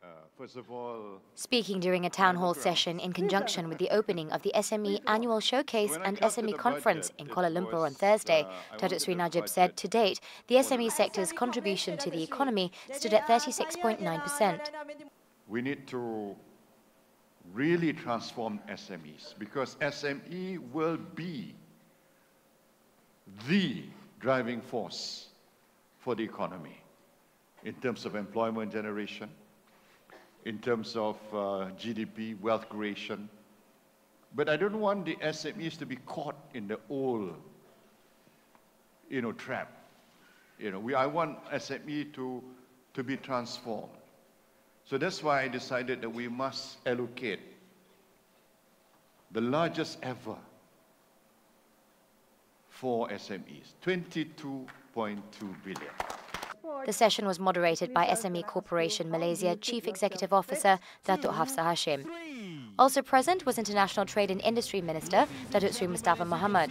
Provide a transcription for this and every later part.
Uh, first of all, Speaking during a town hall session in conjunction with the opening of the SME Annual Showcase and SME Conference in Kuala Lumpur on Thursday, Datuk Sri Najib said to date, the SME sector's contribution to the economy stood at 36.9%. we need to really transform SMEs because SME will be the driving force for the economy in terms of employment generation, in terms of uh, GDP, wealth creation. But I don't want the SMEs to be caught in the old, you know, trap. You know, we, I want SME to, to be transformed. So that's why I decided that we must allocate the largest ever for SMEs, 22.2 billion. The session was moderated by SME Corporation Malaysia Chief Executive Officer Datuk Hafsah Hashim. Also present was International Trade and Industry Minister Datuk Sri Mustapa Mohamed.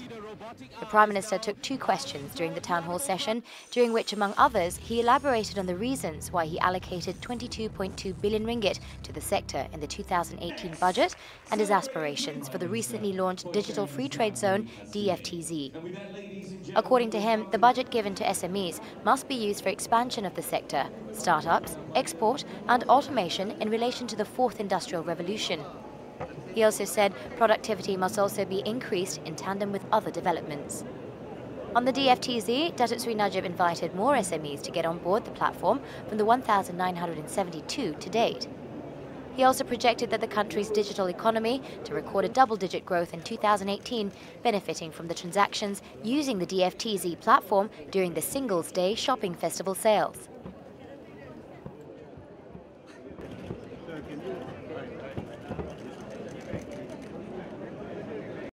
The Prime Minister took two questions during the town hall session, during which, among others, he elaborated on the reasons why he allocated 22.2 billion ringgit to the sector in the 2018 budget and his aspirations for the recently launched Digital Free Trade Zone DFTZ. According to him, the budget given to SMEs must be used for expansion of the sector, startups, export, and automation in relation to the fourth industrial revolution. He also said productivity must also be increased in tandem with other developments. On the DFTZ, Datuk Sri Najib invited more SMEs to get on board the platform from the 1,972 to date. He also projected that the country's digital economy to record a double-digit growth in 2018, benefiting from the transactions using the DFTZ platform during the Singles Day shopping festival sales.